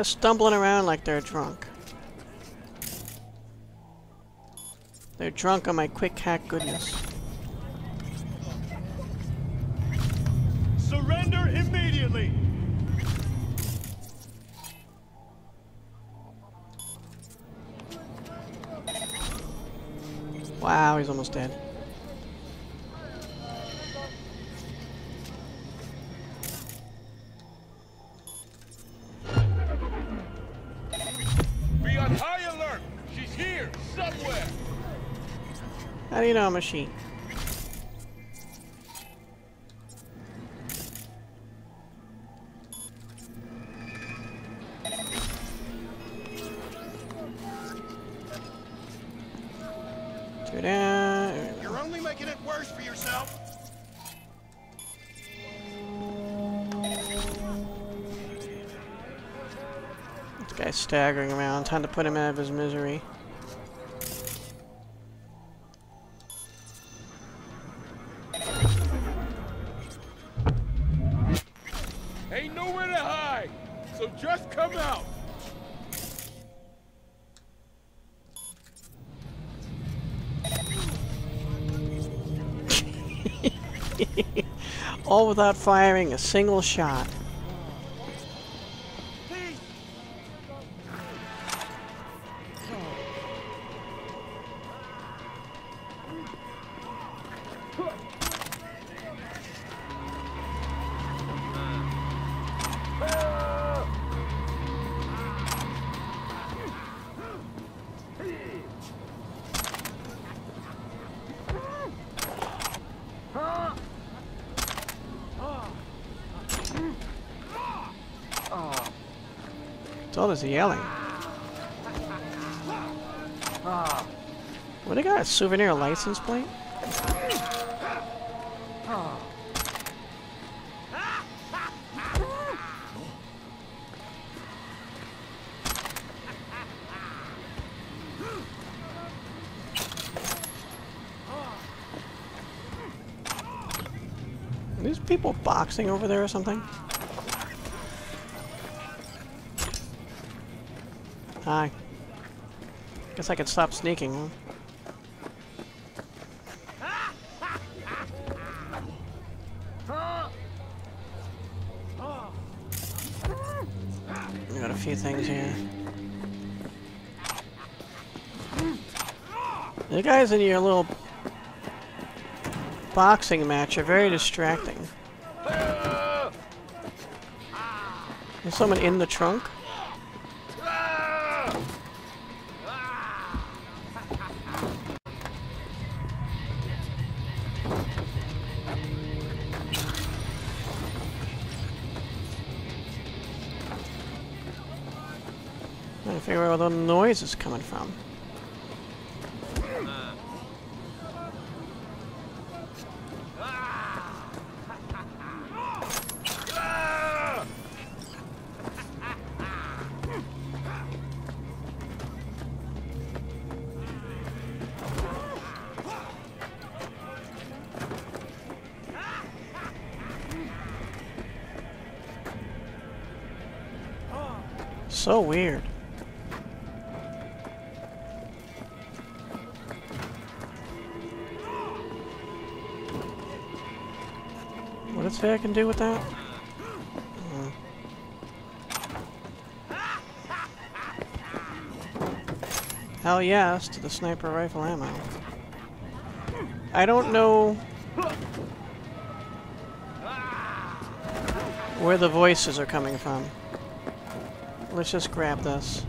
They're stumbling around like they're drunk. They're drunk on my quick hack goodness. Surrender immediately! Wow, he's almost dead. How do you know I'm a sheep? Two down. You're only making it worse for yourself! This guy's staggering around. Time to put him out of his misery. All without firing a single shot. It's all this yelling. What, they got a souvenir license plate? Are these people boxing over there or something? Hi. Guess I can stop sneaking? We got a few things here. The guys in your little boxing match are very distracting. There's someone in the trunk? Figure out where the noise is coming from. So weird. Fair can do with that? Hmm. Hell yes to the sniper rifle ammo. I don't know where the voices are coming from. Let's just grab this.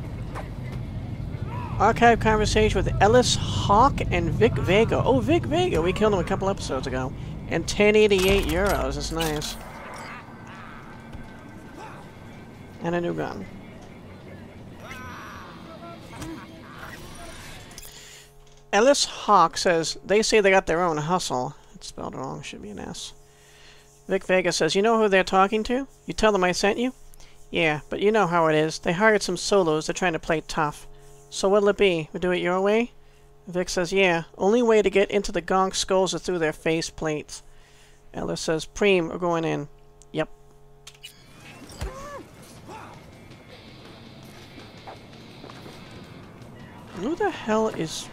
Archive conversation with Ellis Hawk and Vic Vega. Oh, Vic Vega! We killed him a couple episodes ago. And 1088 euros. That's nice. And a new gun. Ellis Hawk says, they say they got their own hustle. It's spelled wrong. Should be an S. Vic Vega says, you know who they're talking to? You tell them I sent you? Yeah, but you know how it is. They hired some solos. They're trying to play tough. So what'll it be? We do it your way? Vic says, yeah, only way to get into the gonk skulls is through their face plates. Ella says, Preem, we're going in. Yep. Who the hell is...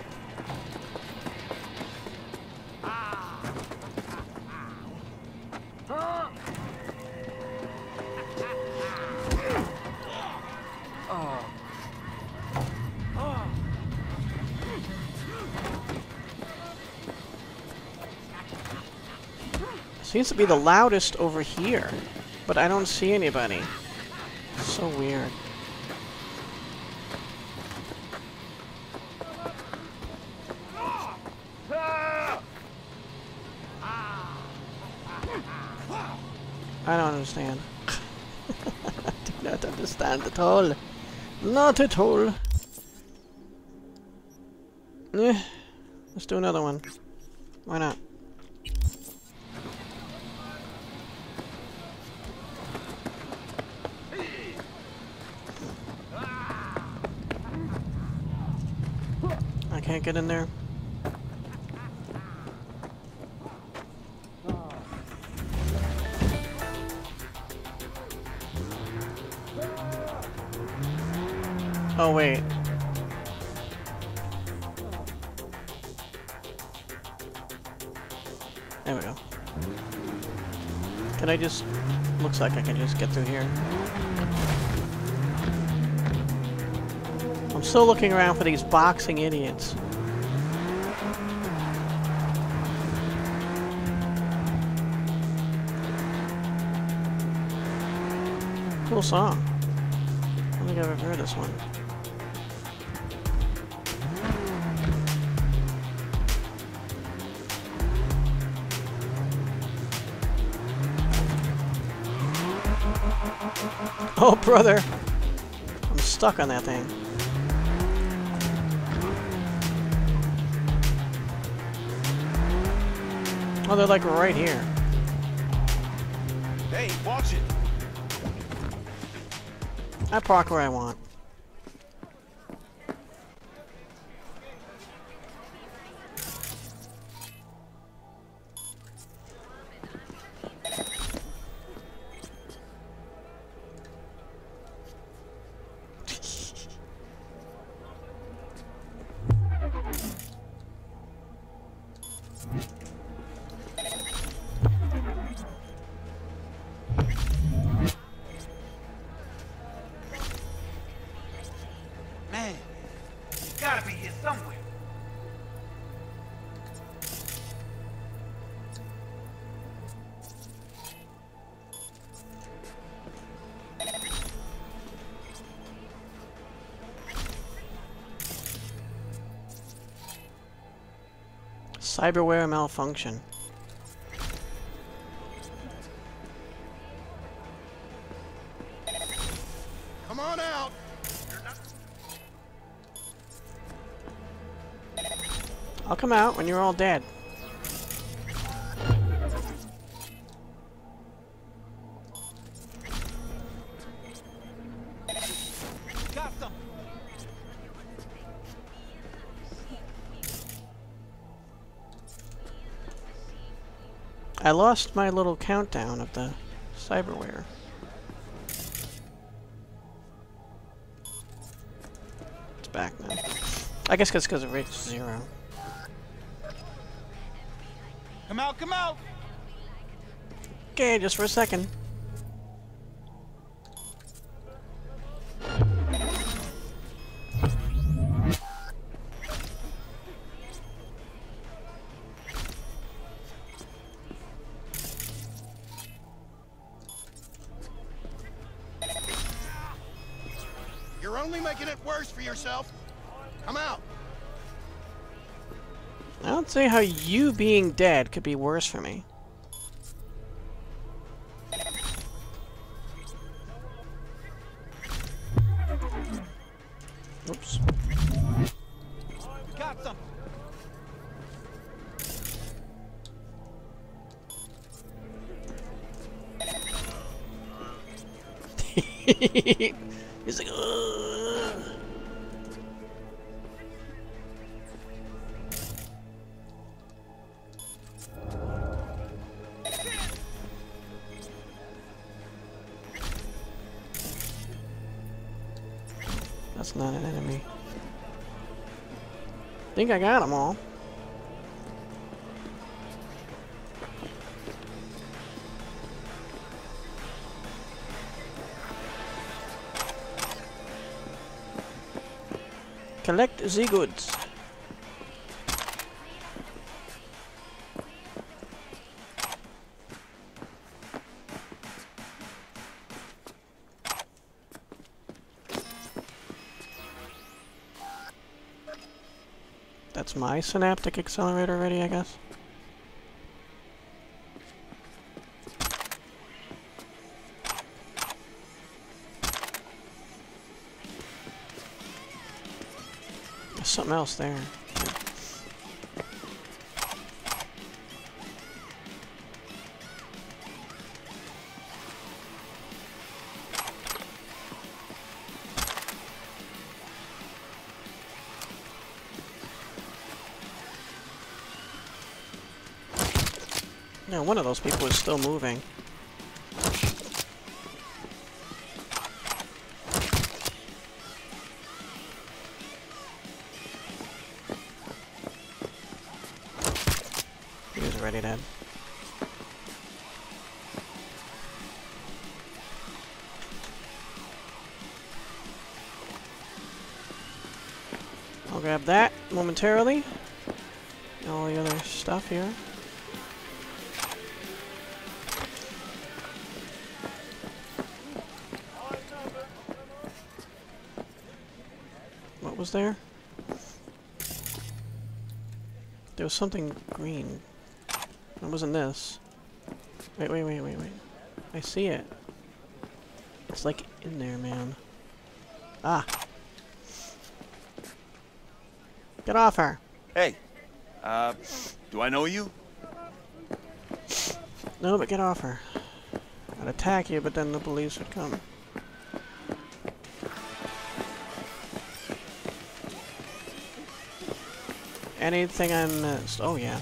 Seems to be the loudest over here, but I don't see anybody. So weird. I don't understand. I do not understand at all. Not at all. Eh, let's do another one. Why not? Get in there. Oh, wait. There we go. Can I just... Looks like I can just get through here. I'm still looking around for these boxing idiots. Cool song. I don't think I've ever heard this one. Oh, brother! I'm stuck on that thing. Oh, they're like right here. I park where I want. Cyberware malfunction. Come on out. I'll come out when you're all dead. I lost my little countdown of the cyberware. It's back now. I guess it's because it reached zero. Come out, come out. Okay, just for a second. Yourself. Come out. I don't see how you being dead could be worse for me. Oops. Got some. He's like, Ugh. Think I got them all. Collect the goods. That's my synaptic accelerator ready, I guess. There's something else there. One of those people is still moving. He was already dead. I'll grab that momentarily. What was there? There was something green. It wasn't this. Wait, wait, wait, wait, wait. I see it. It's like in there, man. Ah. Get off her. Hey, uh, do I know you? No, but get off her. I'd attack you, but then the police would come. Anything I missed? Oh, yeah.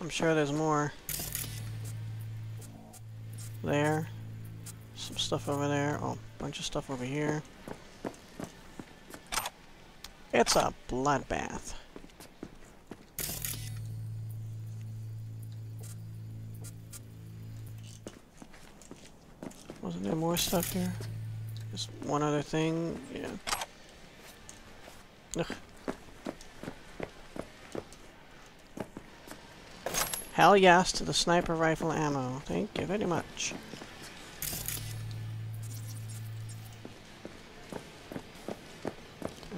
I'm sure there's more. There. Some stuff over there. Oh, bunch of stuff over here. It's a bloodbath. Wasn't there more stuff here? Just one other thing? Yeah. Ugh. Hell yes to the sniper rifle ammo. Thank you very much.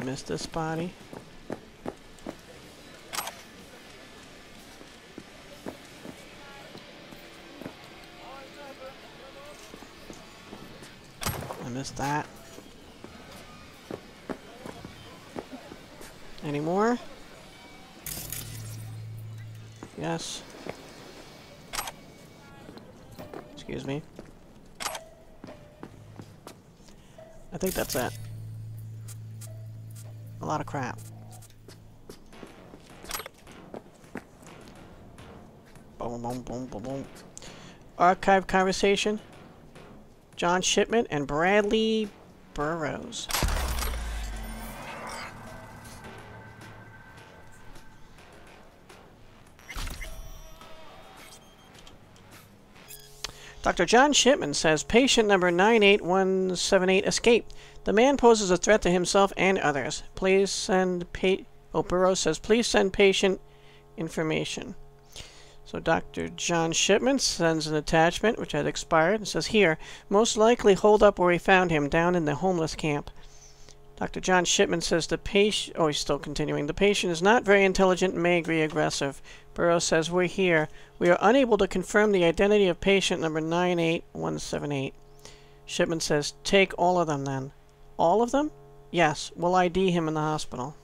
Missed this body. I missed that. Any more? Yes. Excuse me. I think that's it. A lot of crap. Boom, boom, boom, boom, boom. Archive conversation. John Shipman and Bradley Burrows. Dr. John Shipman says patient number 98178 escaped. The man poses a threat to himself and others. Please send pa- oh, says please send patient information. So Dr. John Shipman sends an attachment which had expired and says here, most likely holed up where we found him down in the homeless camp. Dr. John Shipman says the patient, oh, he's still continuing. The patient is not very intelligent and may be aggressive. Burroughs says, we're here. We are unable to confirm the identity of patient number 98178. Shipman says, take all of them then. All of them? Yes, we'll ID him in the hospital.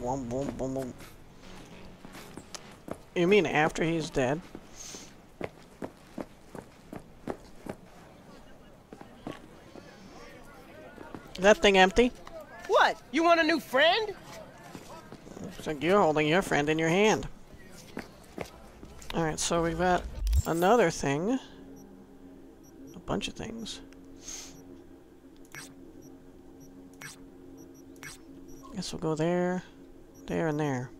Boom, boom, boom, boom. You mean after he's dead? That thing empty? What? You want a new friend? Looks like you're holding your friend in your hand. Alright, so we've got another thing. A bunch of things. Guess we'll go there, there, and there.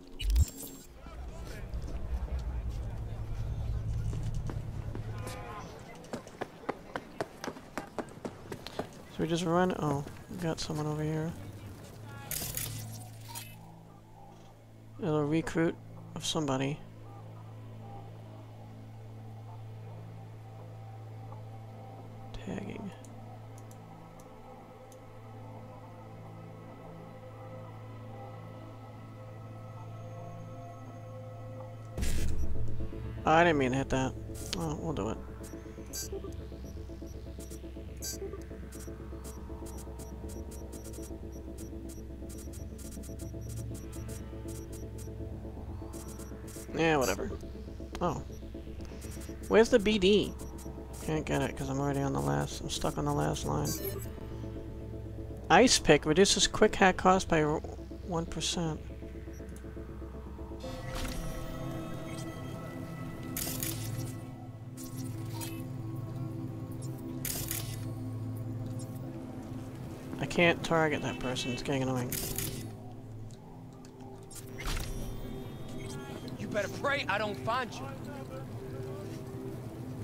So we just run. Oh, got someone over here. A little recruit of somebody. Tagging. I didn't mean to hit that. Oh, we'll do it. Where's the BD? Can't get it because I'm already on the last. I'm stuck on the last line. Ice Pick reduces quick hack cost by 1%. I can't target that person. It's getting annoying. You better pray I don't find you.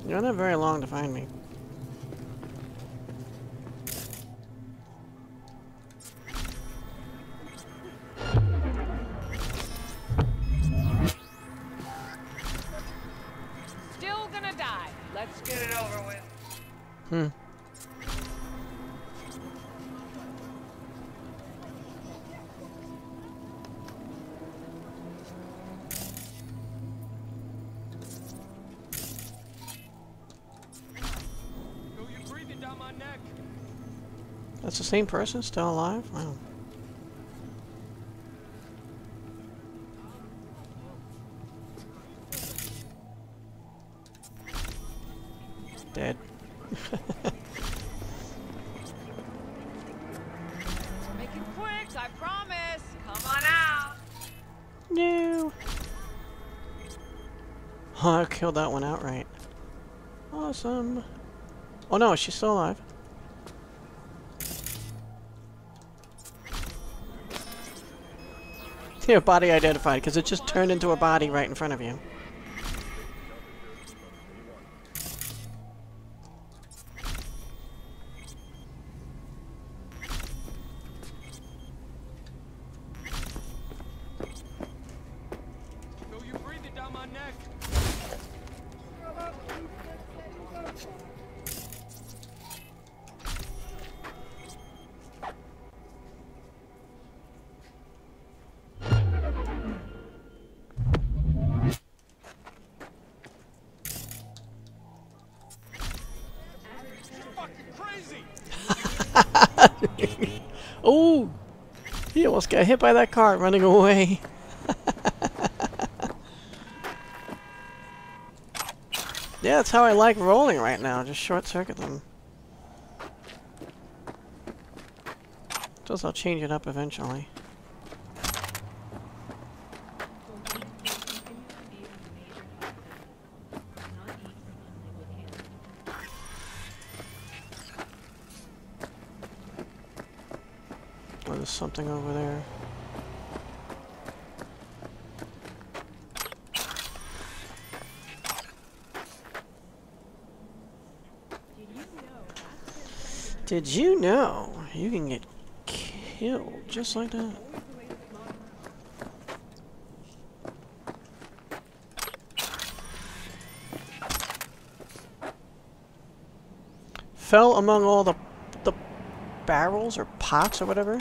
You're not very long to find me. Still gonna die. Let's get it over with. Hmm. That's the same person still alive? Wow. Dead. Make it quick, I promise. Come on out. No. Oh, I killed that one outright. Awesome. Oh no, she's still alive. Yeah, body identified, because it just turned into a body right in front of you almost got hit by that car running away. yeah, that's how I like rolling right now. Just short circuit them. Plus, I'll change it up eventually. There's something over there. Did you know you can get killed just like that? Fell among all the the barrels or pots or whatever.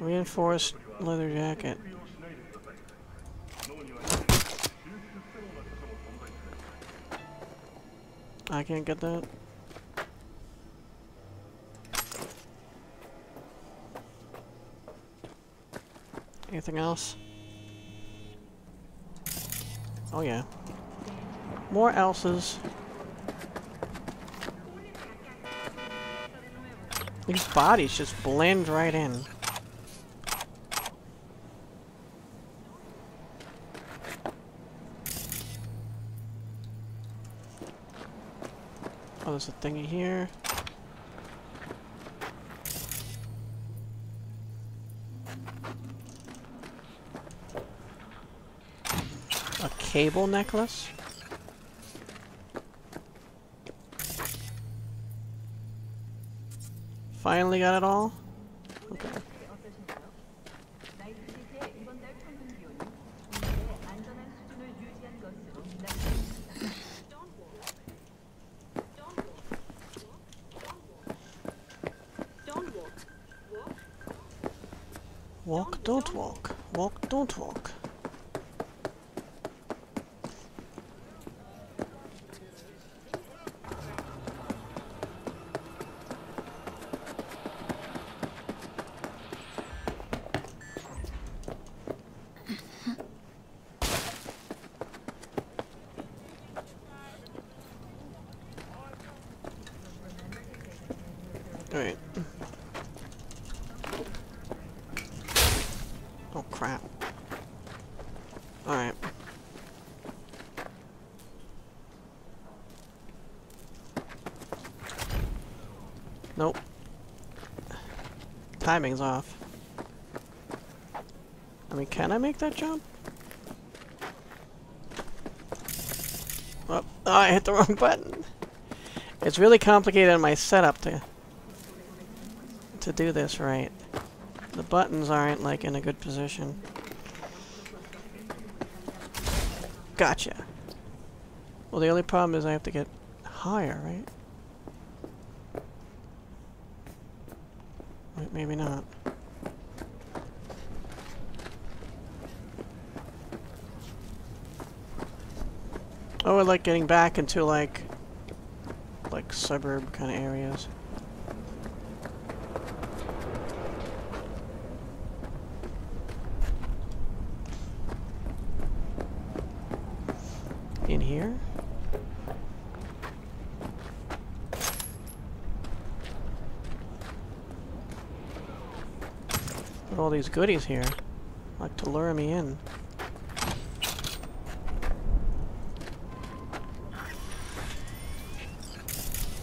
Reinforced leather jacket. I can't get that. Anything else? Oh yeah. More Elses. These bodies just blend right in. Oh, there's a thingy here. A cable necklace? Finally got it all? Okay. Walk, don't walk. Walk, don't walk. Alright. Oh crap. Alright. Nope. Timing's off. I mean, can I make that jump? Oh, oh, I hit the wrong button. It's really complicated in my setup to to do this right. The buttons aren't like in a good position. Gotcha. Well, the only problem is I have to get higher, right? Wait, maybe not. Oh, I like getting back into like like suburb kind of areas. In here? At all these goodies here. Like to lure me in.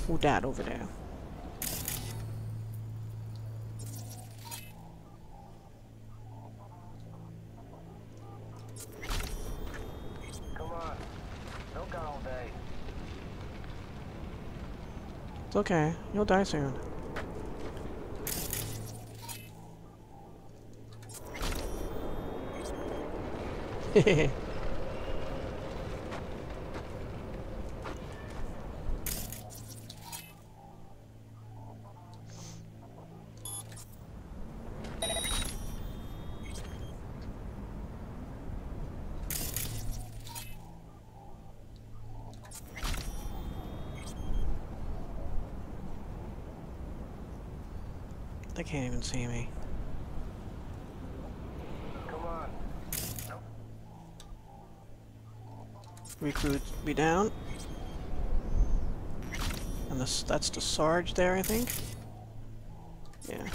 Who that over there? Come on. Don't go all day. It's okay. You'll die soon. they can't even see me. Come on. Recruit be down. And this that's the Sarge there, I think. Yeah.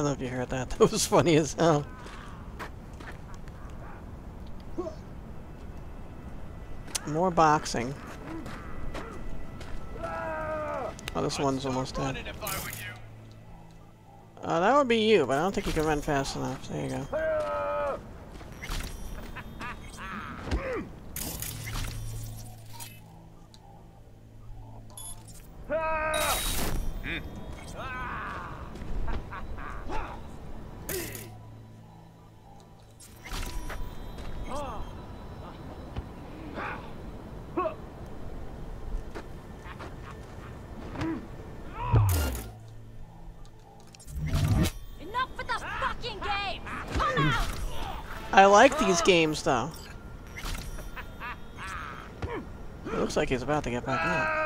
I don't know if you heard that. That was funny as hell. More boxing. Oh, this one's almost dead. Uh, that would be you, but I don't think you can run fast enough. There you go. I like these games, though. It looks like he's about to get back up.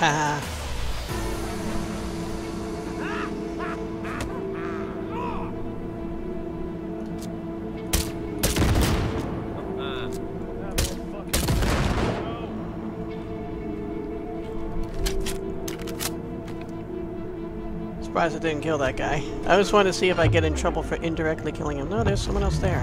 Haha. Surprised it didn't kill that guy. I just wanted to see if I get in trouble for indirectly killing him. No, there's someone else there.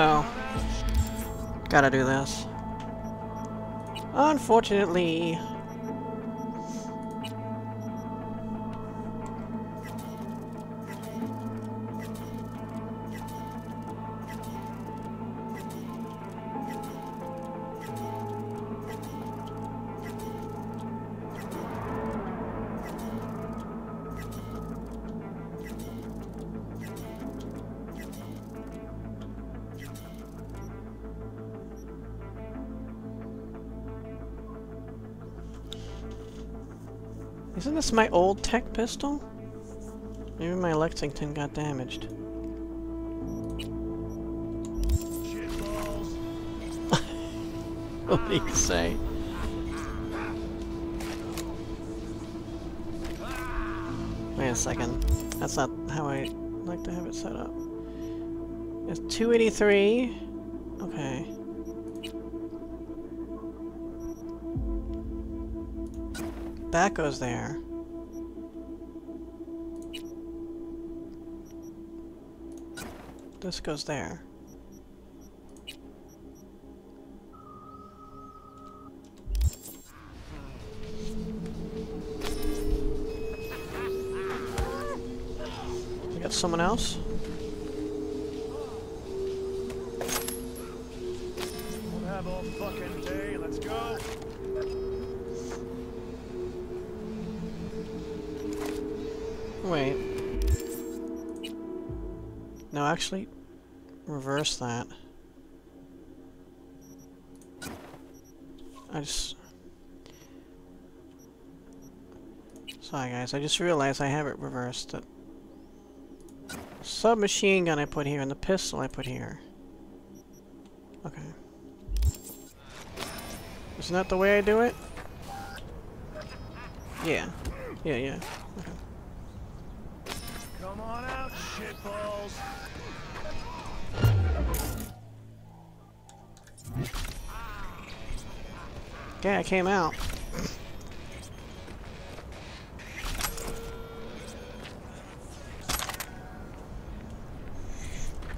Oh. Gotta do this. Unfortunately. This my old tech pistol? Maybe my Lexington got damaged. What do you say? Wait a second. That's not how I like to have it set up. It's 283. Okay. That goes there. This goes there. We got someone else? Actually, reverse that. I just... Sorry guys, I just realized I have it reversed. The submachine gun I put here and the pistol I put here. Okay. Isn't that the way I do it? Yeah. Yeah, yeah. Okay, I came out.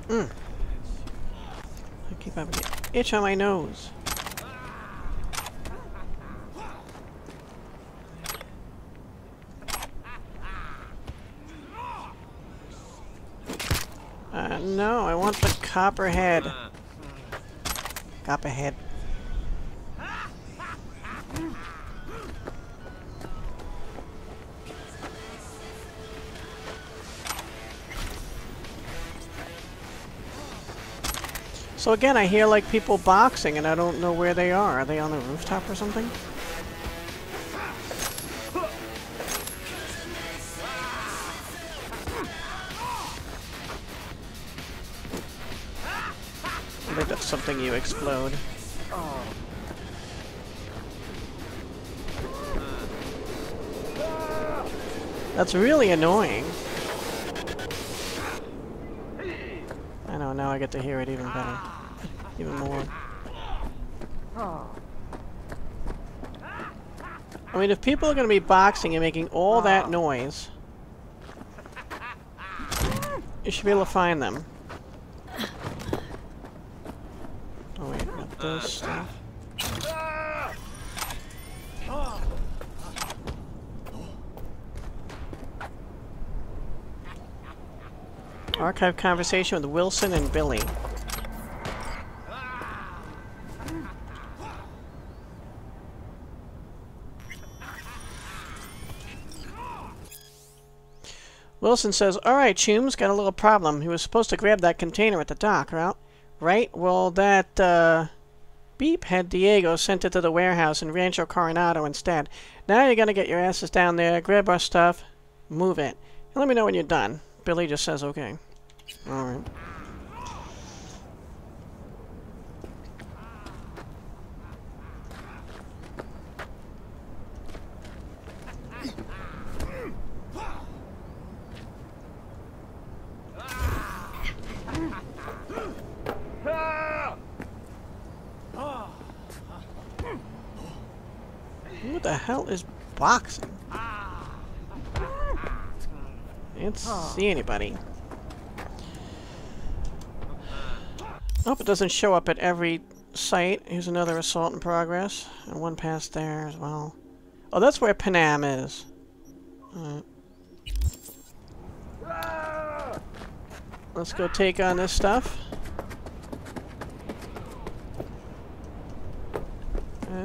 Mm. I keep having an itch on my nose. Uh, no, I want the copperhead. Copperhead. So again, I hear like people boxing and I don't know where they are. Are they on the rooftop or something? I think that's something you explode. That's really annoying. Get to hear it even better. Even more. I mean, if people are going to be boxing and making all that noise, you should be able to find them. Oh wait, not this stuff. Archive conversation with Wilson and Billy. Wilson says, Alright, Chooms, got a little problem. He was supposed to grab that container at the dock, right? Right? Well, that, uh, beep had Diego sent it to the warehouse in Rancho Coronado instead. Now you're gonna get your asses down there, grab our stuff, move it. And let me know when you're done. Billy just says, okay. Alright. What the hell is boxing? Can't see anybody. Oh, it doesn't show up at every site. Here's another assault in progress. And one past there as well. Oh, that's where Panam is. Alright. Let's go take on this stuff.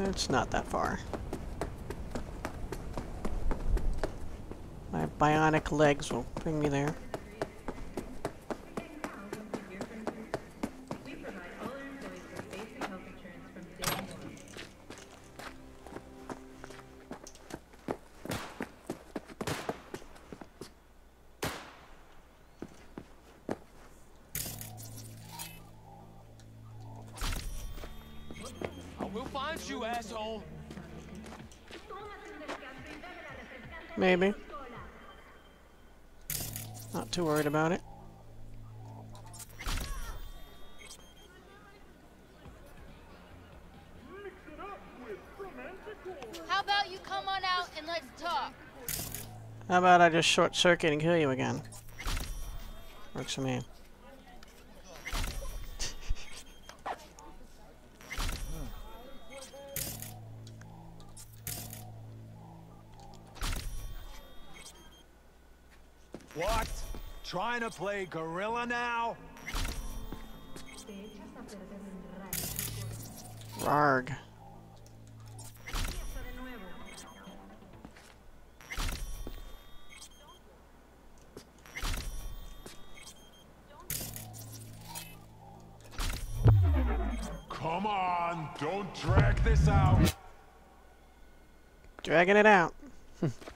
It's not that far. My bionic legs will bring me there. Just short circuit and kill you again? Works for me. What? Trying to play gorilla now? Rarg. Dragging it out.